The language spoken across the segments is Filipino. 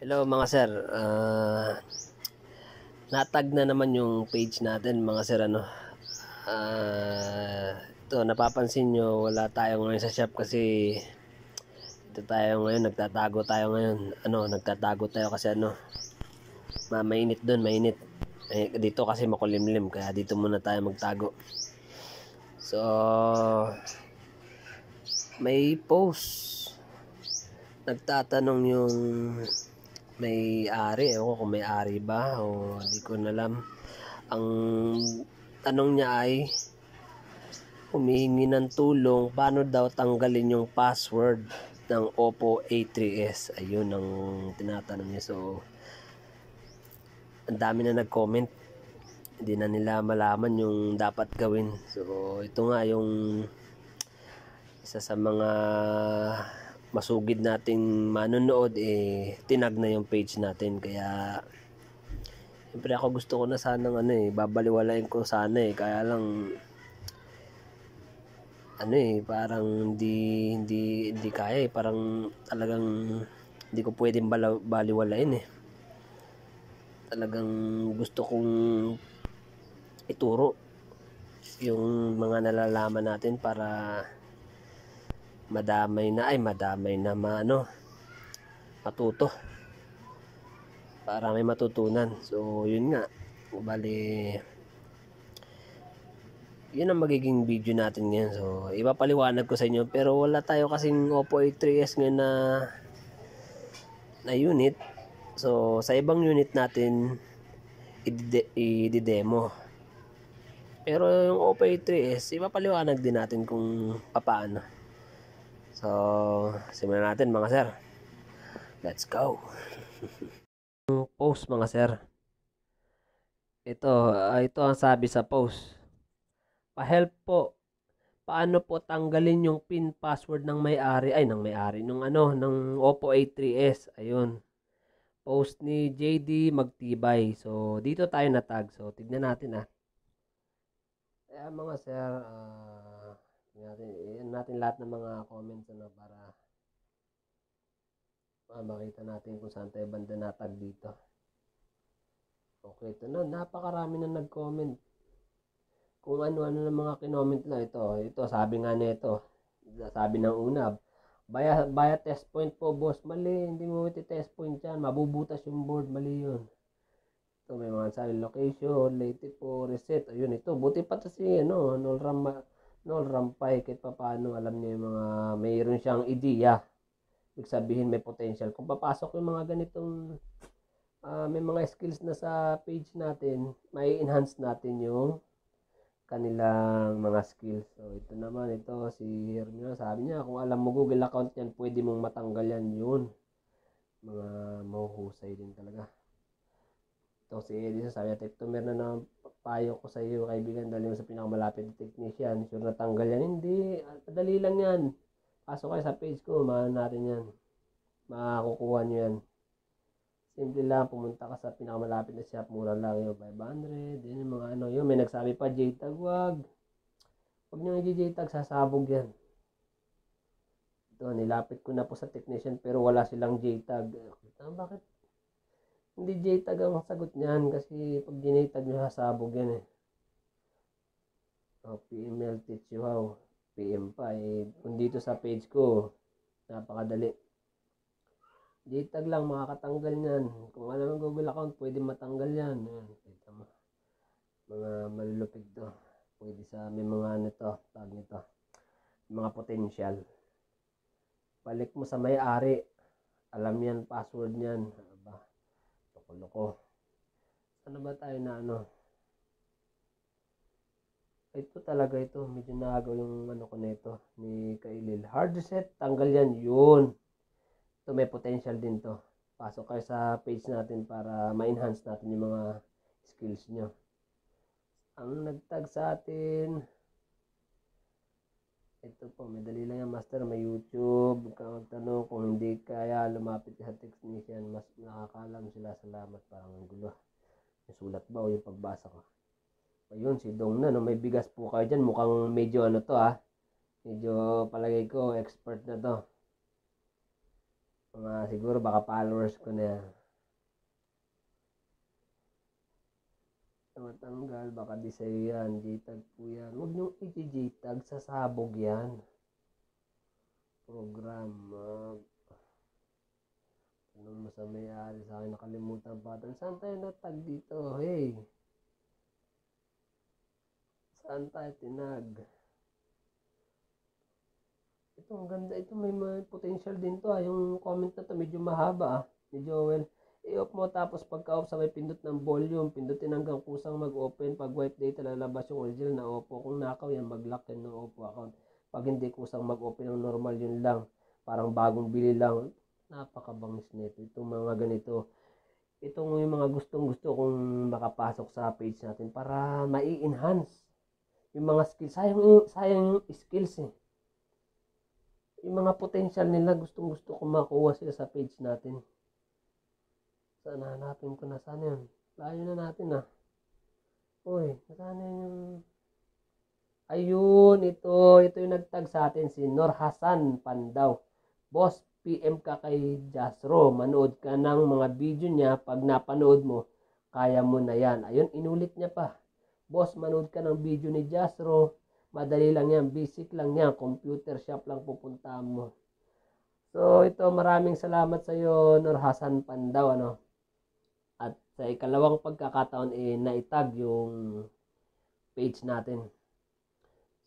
Hello mga sir. Ah, natag na naman yung page natin mga sir ano. Ah, ito napapansin nyo wala tayo ngayon sa shop kasi ito tayo ngayon nagtatago tayo ngayon. Ano, nagtatago tayo kasi ano ma mainit doon, mainit. Eh, dito kasi makulimlim kaya dito muna tayo magtago. So may post nagtatanong yung may ari, ewan ko kung may ari ba o di ko na alam. Ang tanong niya ay humihingi ng tulong paano daw tanggalin yung password ng Oppo A3s. Ayun ang tinatanong niya. So, ang dami na nag-comment. Hindi na nila malaman yung dapat gawin. So, ito nga yung isa sa mga masugid nating manonood eh tinag na yung page natin. Kaya siyempre ako gusto ko na sanang ano eh babaliwalain ko sana eh. Kaya lang ano eh parang hindi hindi hindi kaya eh. Parang talagang hindi ko pwedeng baliwalain eh. Talagang gusto kong ituro yung mga nalalaman natin para madamay na ay madamay na maano matuto. Para may matutunan. So yun nga. Bali yun ang magiging video natin ngayon. So ipapaliwanag ko sa inyo. Pero wala tayo kasing Oppo A3s ngayon na na unit. So sa ibang unit natin i-demo. Pero yung Oppo A3s ipapaliwanag din natin kung paano So, simulan natin mga sir. Let's go. post mga sir. Ito, uh, ito ang sabi sa post. Pa-help po. Paano po tanggalin yung pin password ng may-ari ay ng may-ari nung ano ng Oppo A3s. Ayun. Post ni JD Magtibay. So, dito tayo na tag. So, tignan natin ah. Kaya mga sir, uh, natin, iyan natin lahat ng mga comments ano, para ah, makita natin kung saan tayo banda natag dito. Okay, ito na. Napakarami na nag-comment. Kung ano-ano ng mga kinoment na ito. Ito, sabi nga nito. Sabi ng una, Baya, baya test point po, boss. Mali, hindi mo iti test point yan. Mabubutas yung board. Mali yun. Ito, may mga sabi, location, late po, reset. Ayun, ito. Buti pa to si, ano, null RAM, no, rampay kahit pa paano alam niya yung mga mayroon siyang ideya. Ibig sabihin may potential. Kung papasok yung mga ganitong uh, may mga skills na sa page natin may enhance natin yung kanilang mga skills. So ito naman ito si Hermina sabi niya kung alam mo Google account yan pwede mong matanggal yan yun. Mga mahuhusay din talaga ito si Eddie sabi niya tektomer na ng payo ko sa iyo kaibigan dali mo sa pinakamalapit na technician. Sure natanggal yan hindi. Madali lang yan. Pasok kayo sa page ko mahal natin yan. Makukuha nyo yan. Simple lang pumunta ka sa pinakamalapit na shop mura lang yung 500 yun yung mga ano. Yun may nagsabi pa JTAG wag. Wag nyo i-JTAG sasabog yan. Ito nilapit ko na po sa technician pero wala silang JTAG. Ah, bakit hindi JTAG ang sagot niyan kasi pag JTAG nyo hasabog yan eh. O, PML teach you how. PM pa eh. Kung dito sa page ko, napakadali. JTAG lang makakatanggal niyan. Kung alam ang Google account, pwede matanggal yan. Ayan. Mga malulupig to. Pwede sa may mga nito, tag nito. Mga potential. Balik mo sa may-ari. Alam yan, password niyan loko-loko. Ano ba tayo na ano? Ito talaga ito. Medyo nagaw yung ano ko nito ni Kailil. Hard reset. Tanggal yan. Yun. Ito may potential din to. Pasok kayo sa page natin para ma-enhance natin yung mga skills nyo. Ang nagtag sa atin ito po, may dali lang yan, master. May YouTube. Kung magtanong kung hindi kaya lumapit sa technician, mas nakakalam sila. Salamat. Parang ang gulo. May sulat ba o yung pagbasa ko? Ayun, si Dong na. No? May bigas po kayo dyan. Mukhang medyo ano to ha. Medyo palagay ko, expert na to. Mga siguro baka followers ko na yan. Matanggal, baka di sa'yo yan. J-tag po yan. Huwag niyong i-J-tag, sasabog yan. Program. Uh, ano mo sa may-ari sa akin nakalimutan pa. Saan tayo natag dito? Hey! Saan tayo tinag? Ito, ang ganda. Ito, may, may potential din to. Ah. Yung comment na to, medyo mahaba ah. Ni Joel. I-off mo tapos pagka-off sa may pindot ng volume, pindutin hanggang kusang mag-open. Pag white data, lalabas yung original na Oppo. Kung nakaw yan, mag-lock yan ng Oppo account. Pag hindi kusang mag-open ng normal, yun lang. Parang bagong bili lang. Napakabangis nito. Itong mga ganito. Itong yung mga gustong gusto kong makapasok sa page natin para mai-enhance yung mga skills. Sayang, sayang yung skills eh. Yung mga potential nila gustong gusto kong makuha sila sa page natin. Saan hanapin ko na sana yun? Layo na natin ah. Uy, nasaan yung... Ayun, ito. Ito yung nagtag sa atin si Nor Hasan Pandaw. Boss, PM ka kay Jasro. Manood ka ng mga video niya. Pag napanood mo, kaya mo na yan. Ayun, inulit niya pa. Boss, manood ka ng video ni Jasro. Madali lang yan. Basic lang yan. Computer shop lang pupunta mo. So, ito, maraming salamat sa iyo, Nur Hasan Pandaw. Ano? Sa ikalawang pagkakataon eh naitag yung page natin.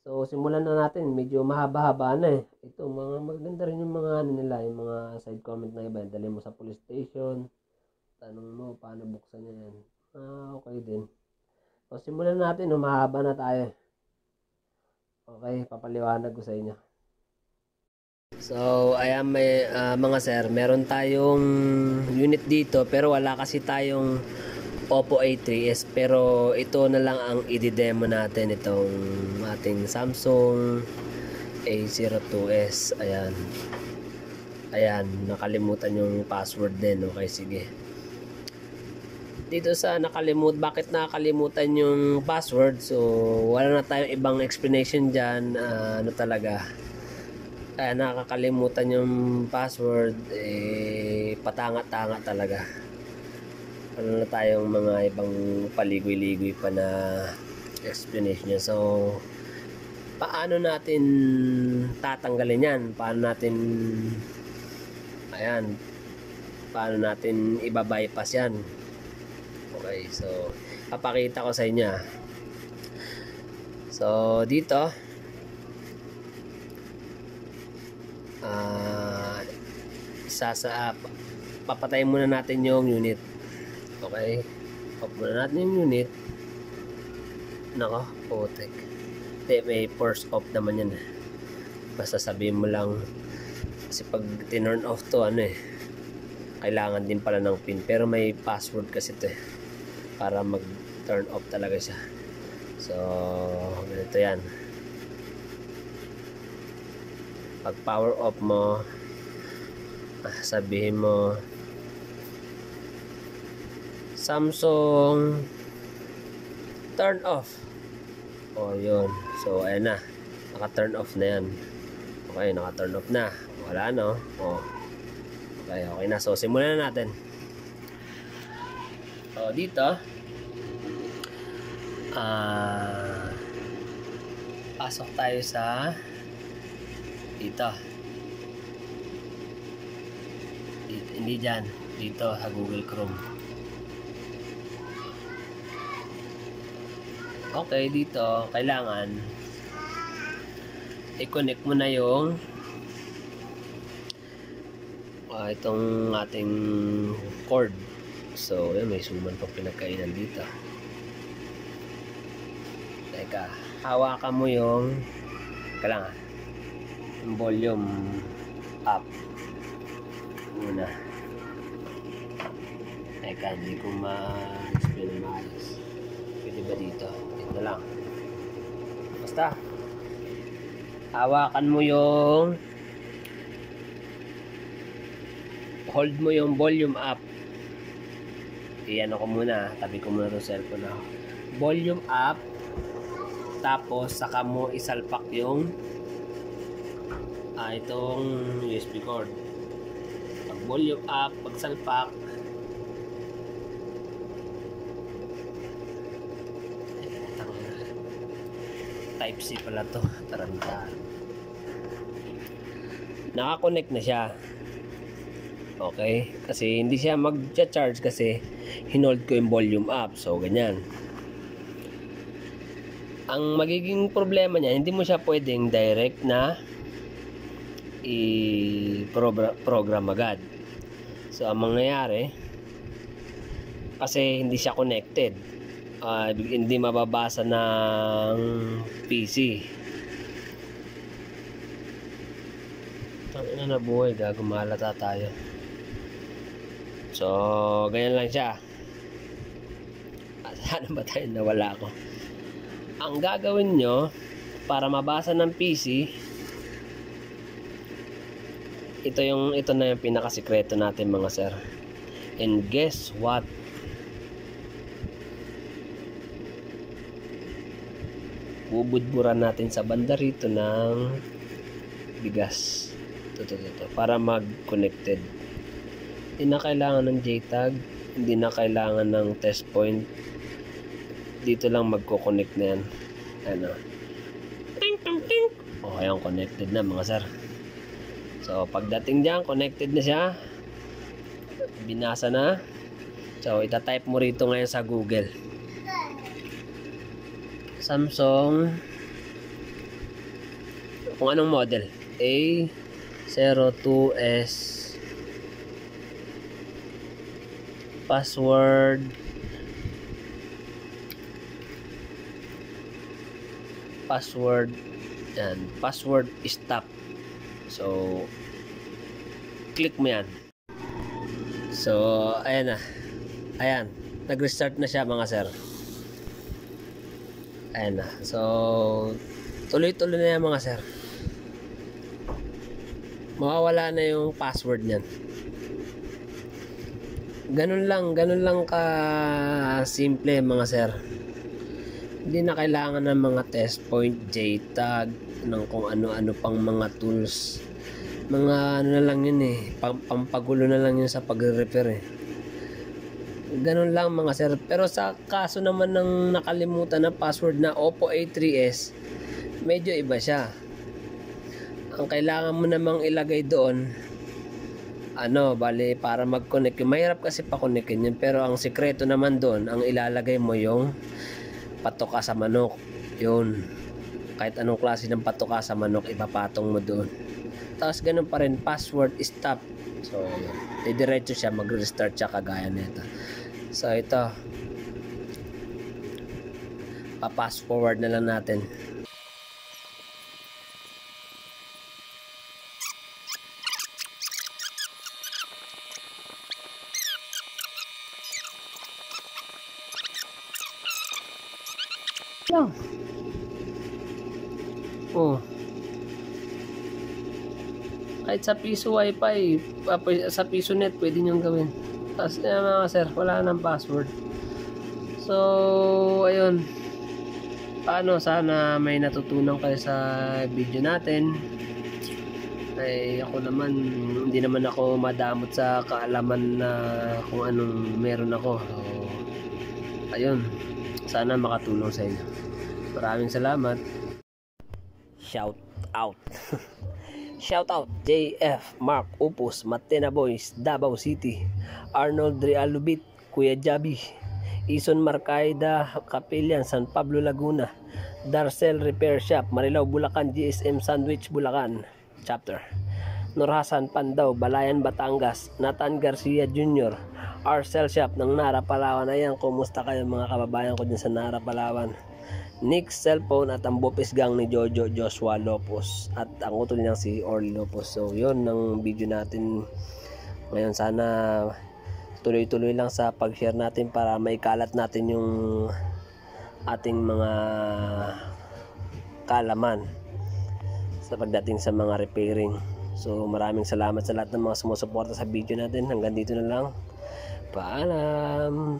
So simulan na natin, medyo mahaba-haba na eh. Ito mga maganda rin yung mga ano nila, yung mga side comment na iba, dali mo sa police station. Tanong mo paano buksan niya yan. Ah, okay din. So simulan natin, no, mahaba na tayo. Okay, papaliwanag ko sa inyo. So, ayan may uh, mga sir, meron tayong unit dito pero wala kasi tayong Oppo A3s pero ito na lang ang i-demo natin itong ating Samsung A02s. Ayan. Ayan, nakalimutan yung password din. Okay, sige. Dito sa nakalimut, bakit nakalimutan yung password? So, wala na tayong ibang explanation dyan. Uh, ano talaga kaya nakakalimutan yung password eh patanga-tanga talaga. Ano na tayong mga ibang paligoy-ligoy pa na explanation niya so paano natin tatanggalin yan? Paano natin ayan paano natin iba-bypass yan? Okay so papakita ko sa inyo. So dito uh, isa sa uh, papatayin muna natin yung unit. Okay? Off muna natin yung unit. Nako putek hindi may force off naman yan basta sabihin mo lang kasi pag tinurn off to ano eh kailangan din pala ng pin. Pero may password kasi to eh para mag turn off talaga siya. So ganito yan pag power off mo sabihin mo Samsung turn off. O yun. So ayan na. Naka turn off na yan. Okay naka turn off na. Wala no? O okay okay na. So simulan na natin. O dito. Ah uh, pasok tayo sa dito hindi dyan. Dito sa Google Chrome. Okay dito kailangan i-connect mo na yung uh, itong ating cord. So yun may suman pa pinagkainan dito. Teka hawakan mo yung kailangan volume up. Muna teka hindi ko ma-explain maayos. Pwede ba dito? Dito lang. Basta. Hawakan mo yung hold mo yung volume up. Iyan ako muna. Tabi ko muna itong cellphone ako volume up. Tapos saka mo isalpak yung uh, itong USB cord pag volume up, pagsalpak. Type C pala to. Taranta. Nakakonect na siya. Okay? Kasi hindi siya mag-charge kasi hinold ko yung volume up. So, ganyan. Ang magiging problema niya, hindi mo siya pwedeng direct na i-program agad. So, ang mangyayari, kasi hindi siya connected, uh, hindi mababasa ng PC. Tangina na buhay, gagumalata tayo. So, ganyan lang siya. Sana ba tayo nawala ako? Ang gagawin nyo, para mabasa ng PC, ito yung ito na yung pinakasikreto natin mga sir. And guess what? Bubudburan natin sa banda rito ng bigas. Ito, ito, ito, para mag connected hindi na kailangan ng JTAG hindi na kailangan ng test point. Dito lang magko-connect na yan. Ano ting ting ting. Okay ang connected na mga sir So, pagdating dyan, connected na siya. Binasa na. So, itatype mo rito ngayon sa Google. Samsung. Kung anong model? A02S password. Password. And password stop So, click mo yan. So, ayan na. Ayan. Nag-restart na siya mga sir. Ayan na. So, tuloy-tuloy na yan mga sir. Mawawala na yung password niyan. Ganun lang, ganun lang ka simple mga sir. Hindi na kailangan ng mga test point, JTAG, ng kung ano-ano pang mga tools mga ano na lang yun eh pampagulo na lang yun sa pagre-repair eh ganun lang mga sir pero sa kaso naman ng nakalimutan na password na Oppo A3s medyo iba siya ang kailangan mo namang ilagay doon ano, bali para mag-connect. Mahirap kasi pa-connectin yun. Pero ang sikreto naman doon, ang ilalagay mo yung patoka sa manok. Yun kahit anong klase ng patoka sa manok ipapatong mo doon. Tapos ganun pa rin password stop so didiretso siya mag restart siya kagaya nito. So ito. Pa-pass forward na lang natin lang Oh. Kahit sa piso wifi, sa piso net, pwede nyo gawin. Tapos eh, mga sir, wala nang password. So, ayun. Paano sana may natutunan kayo sa video natin. Ay ako naman, hindi naman ako madamot sa kaalaman na kung anong meron ako. So, ayun. Sana makatulong sa inyo. Maraming salamat shout out. shout out JF, Mark Opus, Matena Boys, Davao City, Arnold Realubit, Kuya Jabi, Ison Marcaida, Kapilian, San Pablo Laguna, Darcel Repair Shop, Marilao Bulacan, GSM Sandwich Bulacan, chapter. Nurhasan Pandaw, Balayan, Batangas, Nathan Garcia Jr., Arcel Shop ng Nara, Palawan. Ayan, kumusta kayo mga kababayan ko dyan sa Nara, Palawan? Nick's cellphone at ang bupis gang ni Jojo Joshua Lopos at ang utol niya si Orly Lopos so yun ng video natin ngayon sana tuloy-tuloy lang sa pag-share natin para maikalat natin yung ating mga kalaman sa pagdating sa mga repairing so maraming salamat sa lahat ng mga sumusuporta sa video natin. Hanggang dito na lang. Paalam